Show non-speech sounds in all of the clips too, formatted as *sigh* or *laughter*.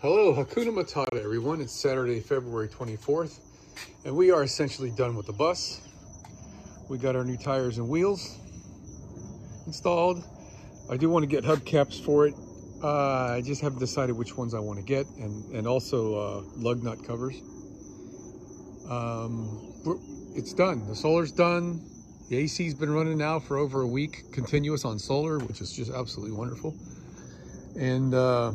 Hello, Hakuna Matata, everyone. It's Saturday, February 24th, and we are essentially done with the bus. We got our new tires and wheels installed. I do want to get hubcaps for it. Uh, I just haven't decided which ones I want to get, and, and also uh, lug nut covers. Um, it's done. The solar's done. The AC's been running now for over a week, continuous on solar, which is just absolutely wonderful. And uh,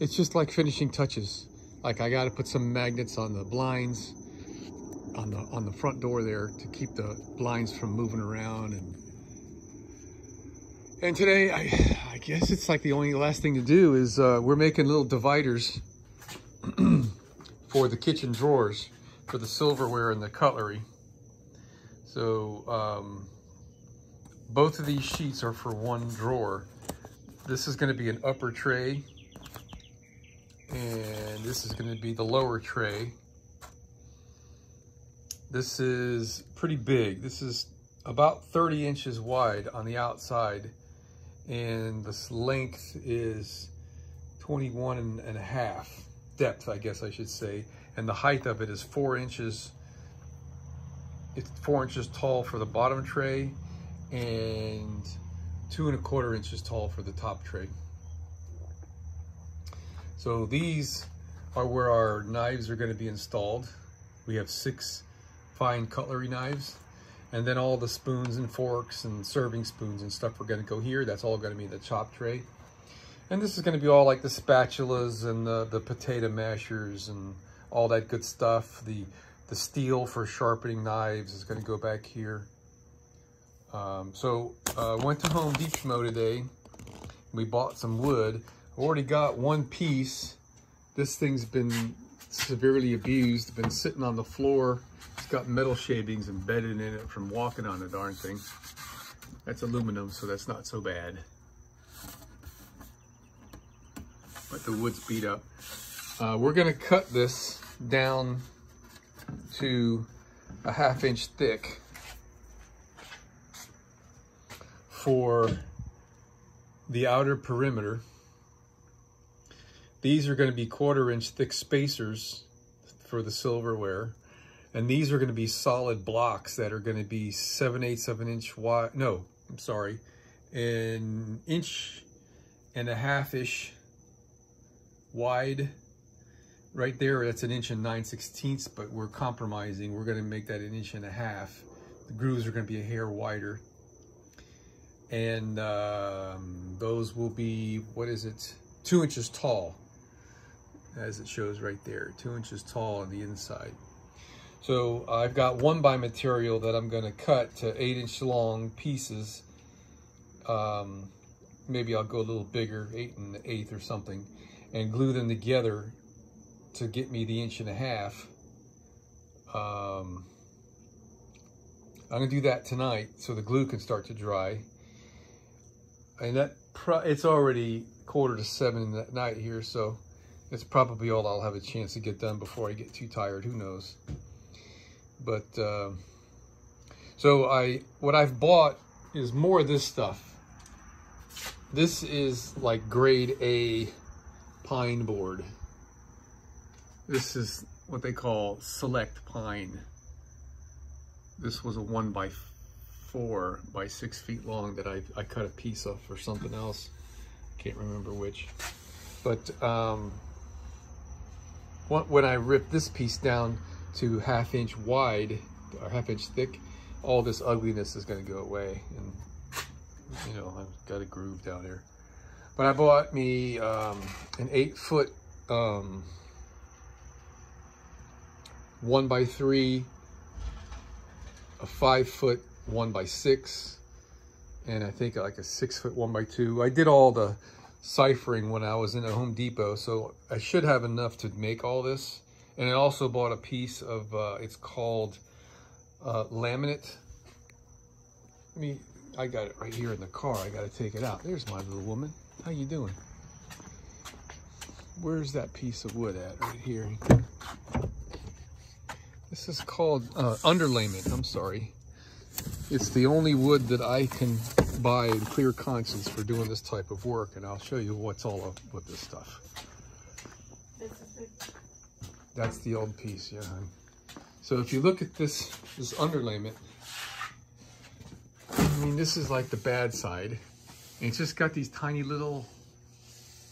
it's just like finishing touches. Like I got to put some magnets on the blinds on the on the front door there to keep the blinds from moving around and and today I I guess it's like the only last thing to do is uh, we're making little dividers *clears throat* for the kitchen drawers for the silverware and the cutlery. So um, both of these sheets are for one drawer. This is going to be an upper tray and this is going to be the lower tray. This is pretty big. This is about 30 inches wide on the outside and this length is 21 and a half depth, I guess I should say. And the height of it is four inches. It's four inches tall for the bottom tray and two and a quarter inches tall for the top tray. So these are where our knives are going to be installed. We have six fine cutlery knives and then all the spoons and forks and serving spoons and stuff are going to go here. That's all going to be in the chop tray. And this is going to be all like the spatulas and the, the potato mashers and all that good stuff. The, the steel for sharpening knives is going to go back here. Um, so uh, went to Home Depot today. We bought some wood already got one piece. This thing's been severely abused, been sitting on the floor. It's got metal shavings embedded in it from walking on the darn thing. That's aluminum, so that's not so bad. But the wood's beat up. Uh, we're gonna cut this down to a half inch thick for the outer perimeter. These are going to be quarter inch thick spacers for the silverware. And these are going to be solid blocks that are going to be 7 eighths of an inch wide. No, I'm sorry. An inch and a half-ish wide. Right there, that's an inch and 9 sixteenths, but we're compromising. We're going to make that an inch and a half. The grooves are going to be a hair wider. And um, those will be, what is it? Two inches tall as it shows right there, two inches tall on the inside. So I've got one by material that I'm going to cut to eight inch long pieces. Um, maybe I'll go a little bigger, eight and eighth or something, and glue them together to get me the inch and a half. Um, I'm gonna do that tonight so the glue can start to dry. And that it's already quarter to seven at night here, so it's probably all I'll have a chance to get done before I get too tired. Who knows? But uh, so I, what I've bought is more of this stuff. This is like grade A pine board. This is what they call select pine. This was a one by four by six feet long that I, I cut a piece of for something else. Can't remember which. But um, when I rip this piece down to half inch wide or half inch thick, all this ugliness is going to go away. And, you know, I've got a groove down here. But I bought me um, an eight foot um, one by three, a five foot one by six, and I think like a six foot one by two. I did all the ciphering when I was in a Home Depot, so I should have enough to make all this. And I also bought a piece of, uh, it's called uh, laminate. I mean, I got it right here in the car. I got to take it out. There's my little woman. How you doing? Where's that piece of wood at? Right here. This is called uh, underlayment. I'm sorry. It's the only wood that I can buy in clear conscience for doing this type of work, and I'll show you what's all up with this stuff. That's the old piece, yeah. So if you look at this this underlayment, I mean, this is like the bad side. And it's just got these tiny little,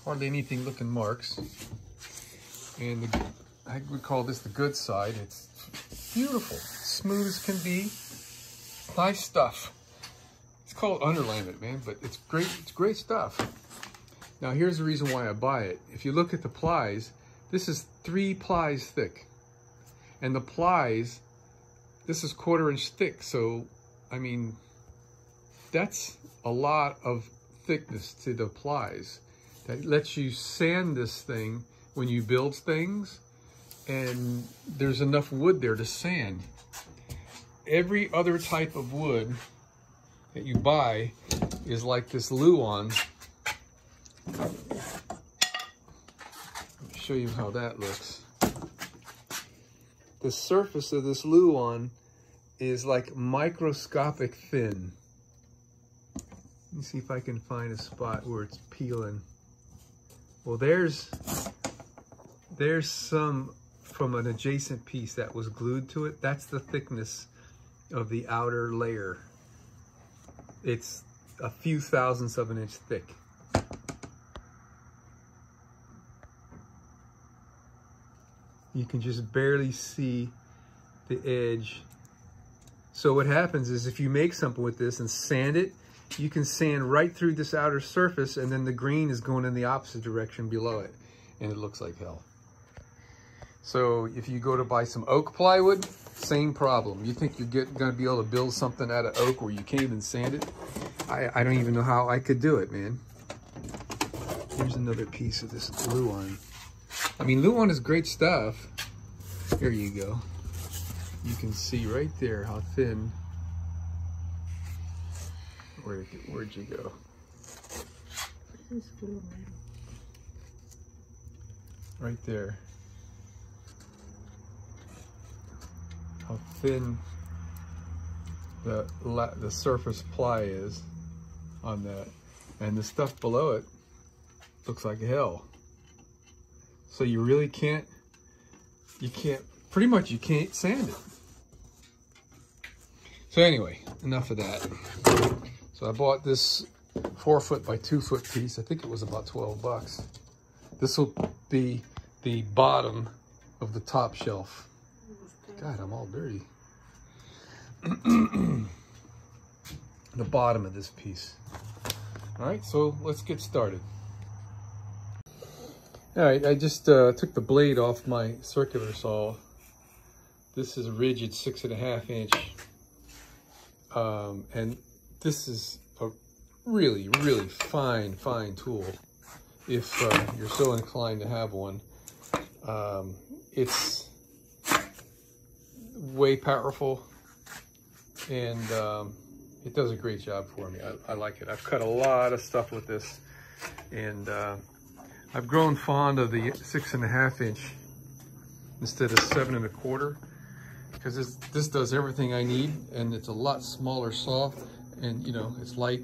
hardly anything looking marks. And the, I would call this the good side. It's beautiful, smooth as can be, nice stuff. Called underlayment, man, but it's great, it's great stuff. Now here's the reason why I buy it. If you look at the plies, this is three plies thick. And the plies, this is quarter inch thick. So, I mean, that's a lot of thickness to the plies. That lets you sand this thing when you build things and there's enough wood there to sand. Every other type of wood that you buy is like this me show you how that looks. The surface of this Luan is like microscopic thin. Let me see if I can find a spot where it's peeling. Well, there's there's some from an adjacent piece that was glued to it. That's the thickness of the outer layer. It's a few thousandths of an inch thick. You can just barely see the edge. So what happens is if you make something with this and sand it, you can sand right through this outer surface and then the green is going in the opposite direction below it and it looks like hell. So if you go to buy some oak plywood, same problem. You think you're going to be able to build something out of oak where you can't even sand it? I, I don't even know how I could do it, man. Here's another piece of this Luan. I mean, Luan is great stuff. Here you go. You can see right there how thin. Where, where'd you go? Right there. How thin the the surface ply is on that. And the stuff below it looks like hell. So you really can't you can't pretty much you can't sand it. So anyway enough of that. So I bought this four foot by two foot piece. I think it was about 12 bucks. This will be the bottom of the top shelf God, I'm all dirty. *clears throat* the bottom of this piece. All right, so let's get started. All right, I just uh, took the blade off my circular saw. This is a Ridgid six and a half inch. Um, and this is a really, really fine, fine tool if uh, you're so inclined to have one. Um, it's way powerful. And um, it does a great job for me. I, I, like it. I've cut a lot of stuff with this. And uh, I've grown fond of the six and a half inch instead of seven and a quarter. Because this, this does everything I need and it's a lot smaller saw and you know it's light.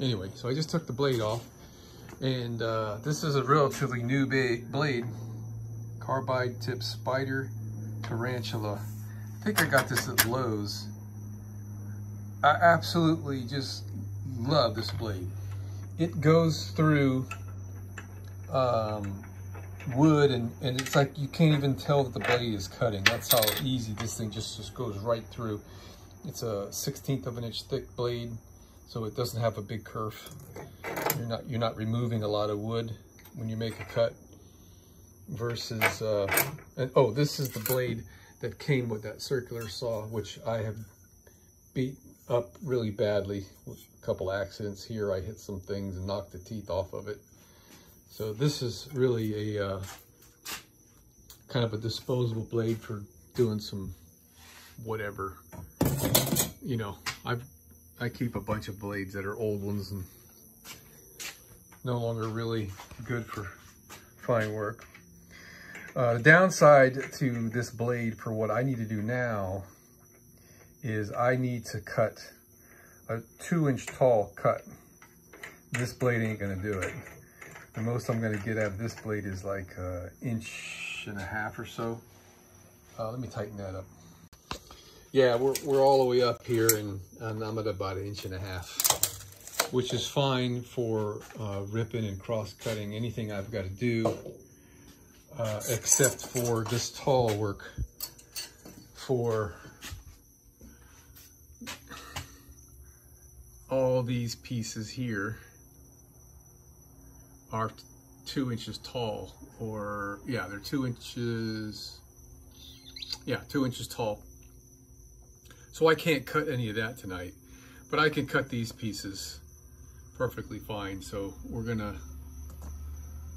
Anyway so I just took the blade off. And uh, this is a relatively new blade. Carbide tip Spyder tarantula. I think I got this at Lowe's. I absolutely just love this blade. It goes through um, wood and, and it's like you can't even tell that the blade is cutting. That's how easy this thing just, just goes right through. It's a 16th of an inch thick blade, so it doesn't have a big kerf. You're not, you're not removing a lot of wood when you make a cut versus, uh, and oh, this is the blade that came with that circular saw, which I have beat up really badly a couple accidents here. I hit some things and knocked the teeth off of it. So this is really a uh, kind of a disposable blade for doing some whatever. You know, I I keep a bunch of blades that are old ones and no longer really good for fine work. Uh, the downside to this blade for what I need to do now is I need to cut a two inch tall cut. This blade ain't gonna do it. The most I'm gonna get out of this blade is like an inch and a half or so. Uh, let me tighten that up. Yeah, we're, we're all the way up here and, and I'm at about an inch and a half, which is fine for uh, ripping and cross cutting, anything I've got to do, uh, except for this tall work for all these pieces here are two inches tall or yeah they're two inches yeah two inches tall so I can't cut any of that tonight, but I can cut these pieces perfectly fine. So we're gonna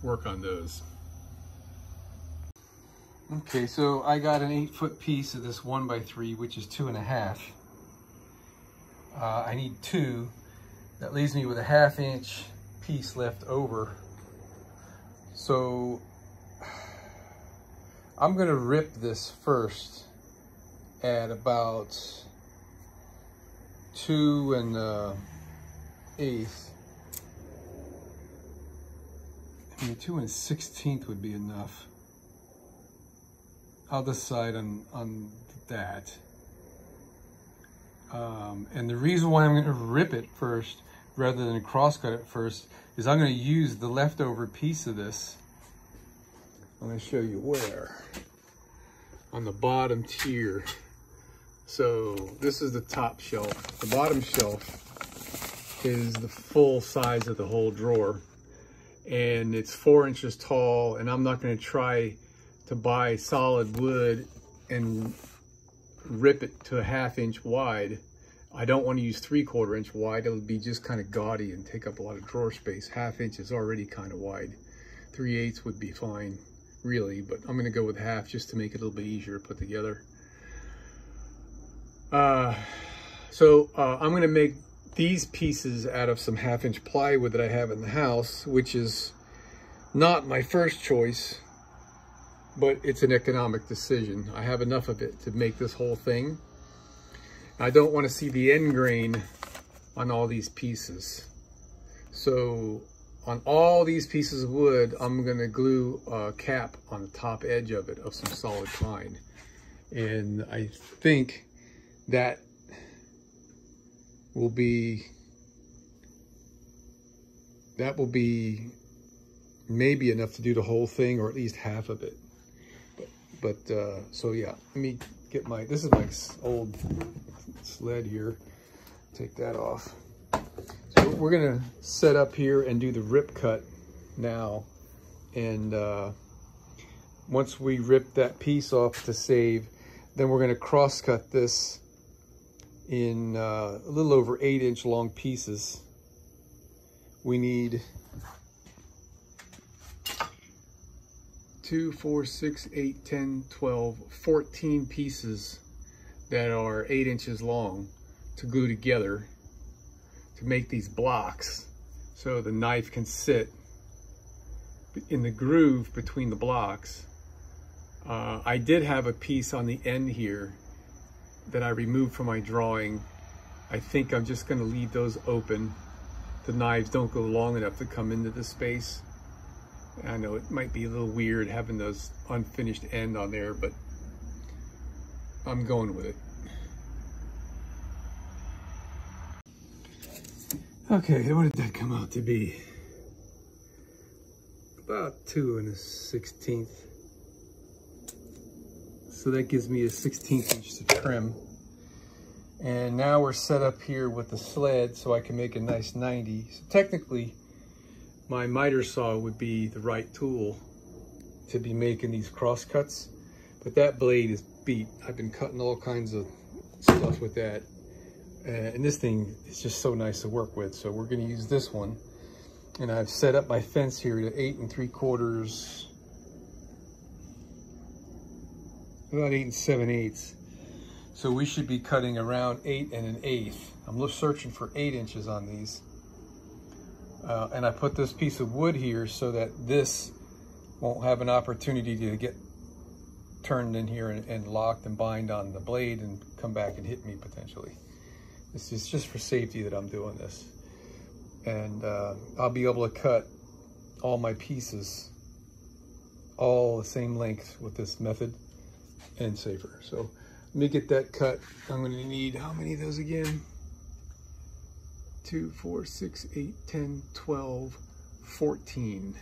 work on those. Okay, so I got an eight foot piece of this one by three, which is two and a half. Uh, I need two. That leaves me with a half inch piece left over. So *sighs* I'm gonna rip this first at about two and uh, eighth. I mean, two and sixteenth would be enough. I'll decide on, on that. Um, and the reason why I'm going to rip it first rather than cross cut it first is I'm going to use the leftover piece of this. I'm going to show you where. On the bottom tier. So this is the top shelf. The bottom shelf is the full size of the whole drawer. And it's four inches tall and I'm not gonna try to buy solid wood and rip it to a half inch wide. I don't want to use three quarter inch wide. It'll be just kind of gaudy and take up a lot of drawer space. Half inch is already kind of wide. Three eighths would be fine, really, but I'm gonna go with half just to make it a little bit easier to put together. Uh, so uh, I'm going to make these pieces out of some half inch plywood that I have in the house, which is not my first choice, but it's an economic decision. I have enough of it to make this whole thing. I don't want to see the end grain on all these pieces. So on all these pieces of wood, I'm going to glue a cap on the top edge of it of some solid pine. And I think that will be that will be maybe enough to do the whole thing or at least half of it but, uh, so yeah let me get my this is my old sled here. Take that off. So we're gonna set up here and do the rip cut now. And uh, once we rip that piece off to save then we're to cross cut this in uh, a little over eight inch long pieces. We need two, four, six, eight, 10, 12, 14 pieces that are eight inches long to glue together to make these blocks so the knife can sit in the groove between the blocks. Uh, I did have a piece on the end here that I removed from my drawing. I think I'm just gonna leave those open. The knives don't go long enough to come into the space. I know it might be a little weird having those unfinished end on there, but I'm going with it. Okay, what did that come out to be? About two and a sixteenth. So that gives me a 16th inch to trim. And now we're set up here with the sled so I can make a nice 90. So technically, my miter saw would be the right tool to be making these cross cuts. But that blade is beat. I've been cutting all kinds of stuff with that. Uh, and this thing is just so nice to work with. So we're gonna use this one. And I've set up my fence here to eight and three quarters about eight and seven eighths. So we should be cutting around eight and an eighth. I'm searching for eight inches on these. Uh, and I put this piece of wood here so that this won't have an opportunity to get turned in here and, and locked and bind on the blade and come back and hit me potentially. This is just for safety that I'm doing this. And uh, I'll be able to cut all my pieces all the same length with this method and safer. So let me get that cut. I'm gonna need, how many of those again? Two, four, six, eight, 10, 12, 14.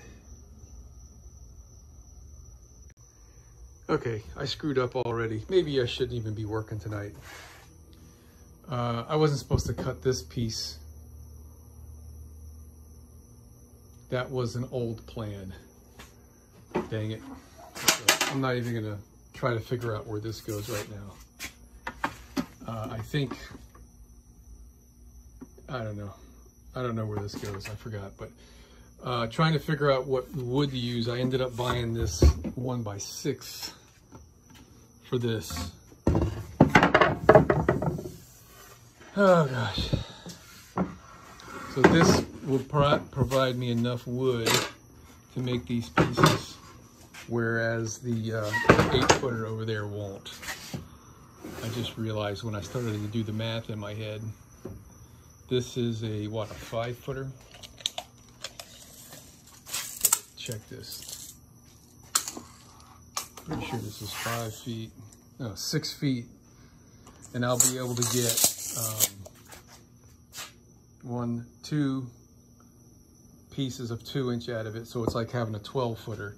Okay, I screwed up already. Maybe I shouldn't even be working tonight. Uh, I wasn't supposed to cut this piece. That was an old plan. Dang it. I'm not even gonna try to figure out where this goes right now. Uh, I think, I don't know. I don't know where this goes, I forgot, but uh, trying to figure out what wood to use, I ended up buying this one by six for this. Oh gosh. So this will pro provide me enough wood to make these pieces, whereas the uh, eight footer over there won't. I just realized when I started to do the math in my head, this is a, what, a five footer? Check this. Pretty sure this is five feet, no, six feet. And I'll be able to get um, one, two pieces of two inch out of it. So it's like having a 12 footer.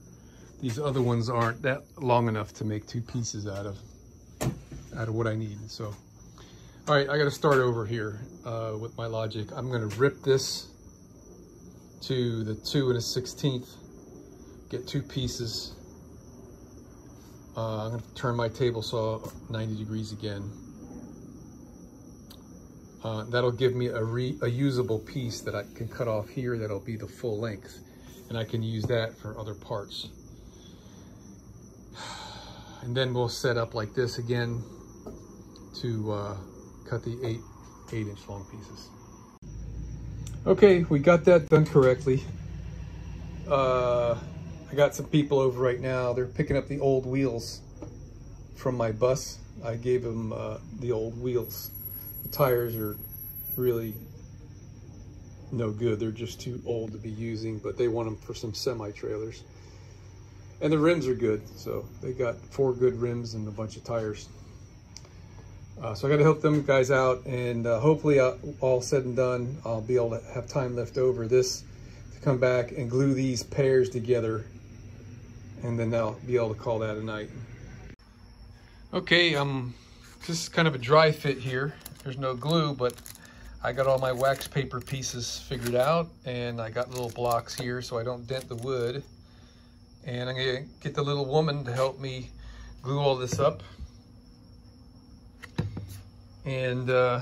These other ones aren't that long enough to make two pieces out of, out of what I need. So, all right, I got to start over here uh, with my logic. I'm to rip this to the two and a 16th, get two pieces. Uh, I'm to turn my table saw 90 degrees again. Uh, that'll give me a, re, a usable piece that I can cut off here that'll be the full length. And I can use that for other parts. *sighs* And then we'll set up like this again to uh, cut the eight, eight inch long pieces. Okay, we got that done correctly. Uh, I got some people over right now. They're picking up the old wheels from my bus. I gave them uh, the old wheels the tires are really no good. They're just too old to be using, but they want them for some semi-trailers. And the rims are good, so they got four good rims and a bunch of tires. Uh, so I got to help them guys out, and uh, hopefully, uh, all said and done, I'll be able to have time left over this to come back and glue these pairs together, and then I'll be able to call that a night. Okay, um, this is kind of a dry fit here. There's no glue, but I got all my wax paper pieces figured out and I got little blocks here so I don't dent the wood. And I'm gonna get the little woman to help me glue all this up. And uh,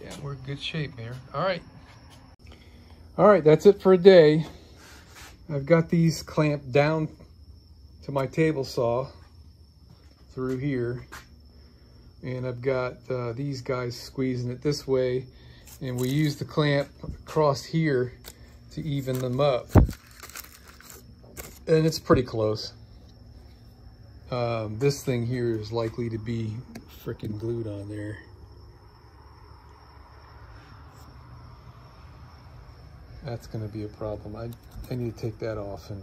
yeah, we're in good shape here. All right. All right, that's it for a day. I've got these clamped down to my table saw through here. And I've got uh, these guys squeezing it this way. And we use the clamp across here to even them up. And it's pretty close. Um, this thing here is likely to be freaking glued on there. That's going to be a problem. I, I need to take that off and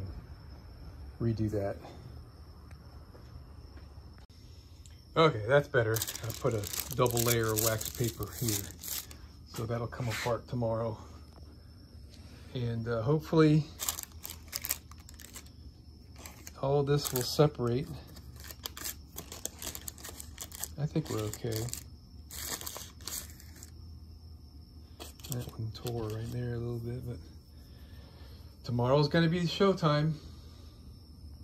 redo that. Okay, that's better. I put a double layer of wax paper here. So that'll come apart tomorrow. And uh, hopefully all this will separate. I think we're okay. That one tore right there a little bit, but tomorrow's gonna be showtime.